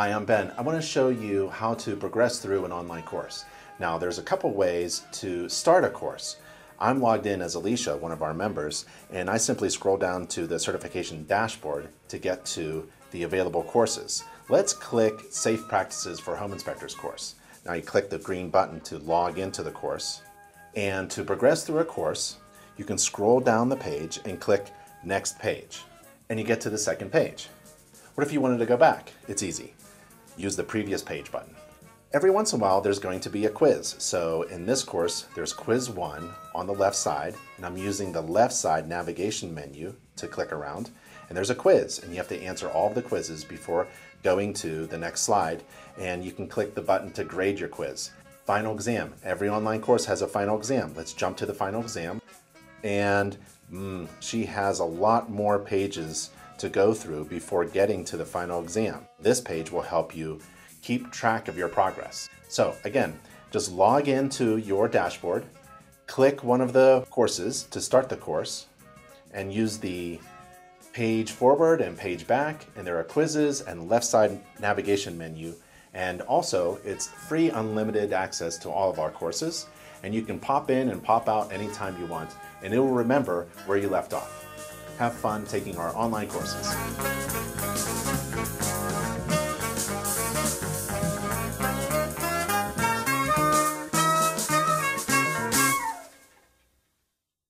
Hi, I'm Ben. I want to show you how to progress through an online course. Now, there's a couple ways to start a course. I'm logged in as Alicia, one of our members, and I simply scroll down to the certification dashboard to get to the available courses. Let's click Safe Practices for Home Inspectors course. Now you click the green button to log into the course. And to progress through a course, you can scroll down the page and click Next Page. And you get to the second page. What if you wanted to go back? It's easy use the previous page button. Every once in a while, there's going to be a quiz. So in this course, there's quiz one on the left side, and I'm using the left side navigation menu to click around. And there's a quiz, and you have to answer all of the quizzes before going to the next slide. And you can click the button to grade your quiz. Final exam. Every online course has a final exam. Let's jump to the final exam. And mm, she has a lot more pages to go through before getting to the final exam. This page will help you keep track of your progress. So again, just log into your dashboard, click one of the courses to start the course, and use the page forward and page back, and there are quizzes and left side navigation menu. And also, it's free unlimited access to all of our courses, and you can pop in and pop out anytime you want, and it will remember where you left off have fun taking our online courses.